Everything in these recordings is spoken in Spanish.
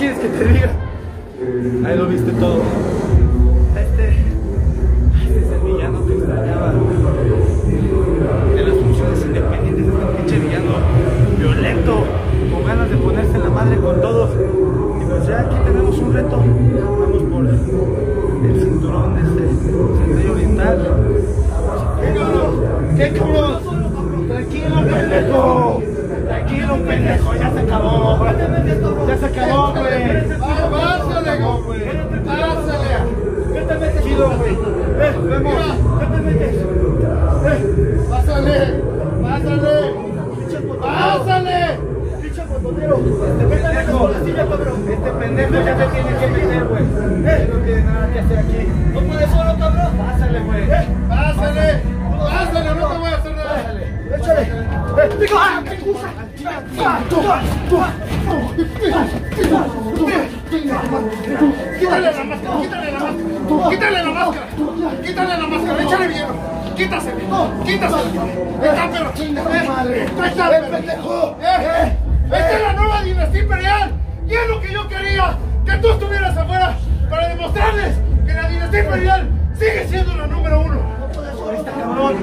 quieres que te diga? Ahí lo viste todo. Este, este es el villano que extrañaba. En las funciones independientes, este pinche villano violento, con ganas de ponerse en la madre con todos. Y pues ya aquí tenemos un reto. Vamos por el cinturón de este centro oriental. ¿Qué cabrón? ¿Qué cabrón? Tranquilo, pendejo. Tranquilo, pendejo. Ya se acabó. Ya se acabó, güey. Pásale, güey. Pásale. ¿Qué te metes? Chido, güey. Eh, vemos. ¿Qué te metes? Eh, Pásale. Pásale. Pásale. pinche botonero. Este pendejo. Este pendejo ya te tiene que meter, güey. Eh, no tiene nada que hacer aquí. No puedes solo, cabrón. Pásale, güey. Eh, Pásale. Pásale, no te voy a hacer nada. Pásale. Échale. Eh. Ah, qué cosa. Ah. Quítale la máscara, quítale la máscara. Quítale la máscara. Quítale la máscara. Échale. Eh. Eh, Esta es la nueva dinastía imperial. Y es lo que yo quería. Que tú estuvieras afuera para demostrarles que la dinastía imperial sigue siendo la número uno. Este cabrón,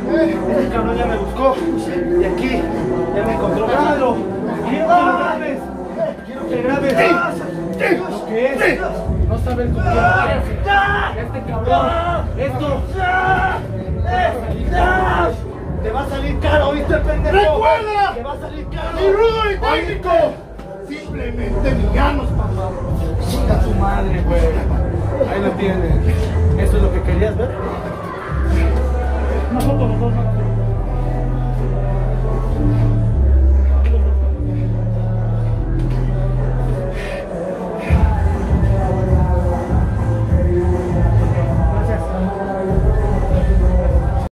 este cabrón ya me buscó. Y aquí ya me encontró. Quiero que lo grabes. Quiero que grabes. Lo que es. No saben parece. Este cabrón. Esto. Te va a salir caro, ¿viste, pendejo? ¡Recuerda! Te va a salir caro. Ni rudo ni técnico. Simplemente villanos, papá. Chinga tu madre, güey. Ahí lo tienes. ¿Eso es lo que querías ver?